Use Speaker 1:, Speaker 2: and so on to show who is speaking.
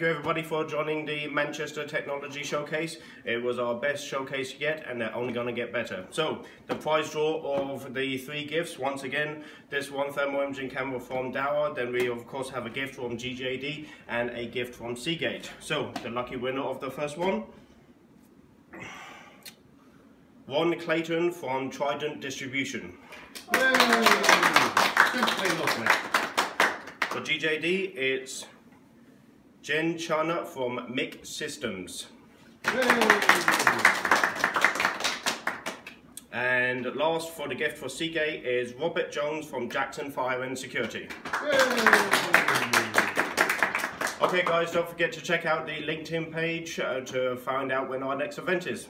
Speaker 1: Thank you everybody for joining the Manchester Technology Showcase. It was our best showcase yet and they're only going to get better. So, the prize draw of the three gifts, once again, this one thermal imaging camera from Dahua, then we of course have a gift from GJD and a gift from Seagate. So, the lucky winner of the first one, Ron Clayton from Trident Distribution. For GJD, it's Jen Chana from Mick Systems. And last for the gift for Seagate is Robert Jones from Jackson Fire and Security. Okay guys, don't forget to check out the LinkedIn page uh, to find out when our next event is.